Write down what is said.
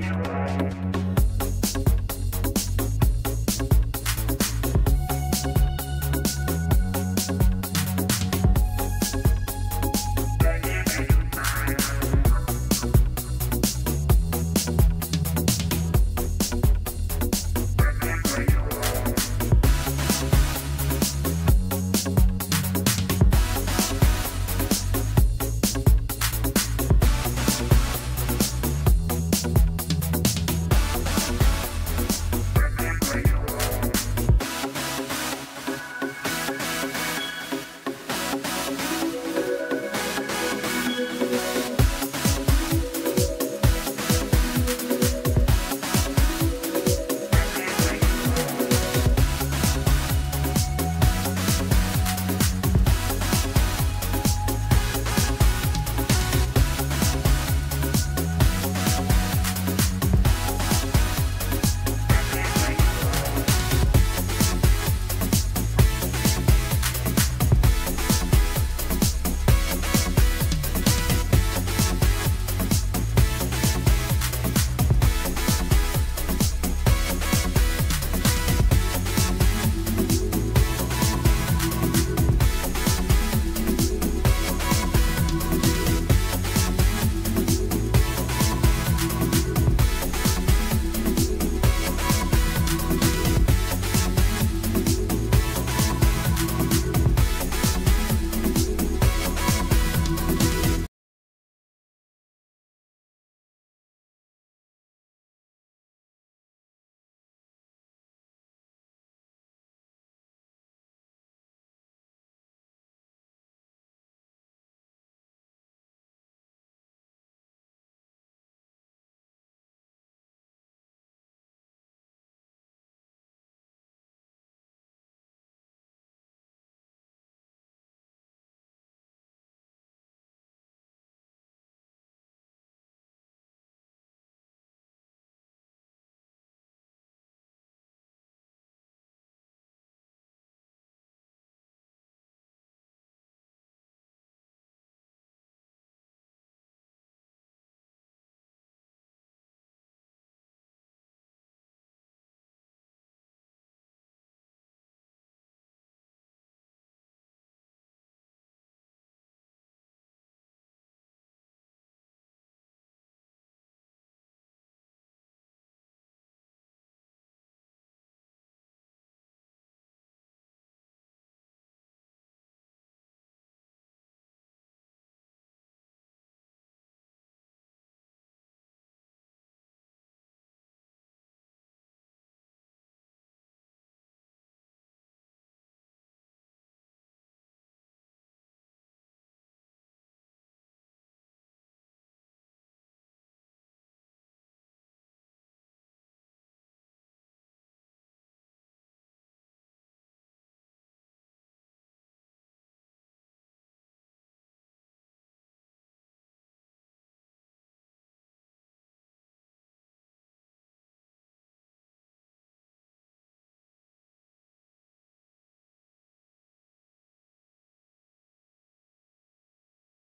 Radio.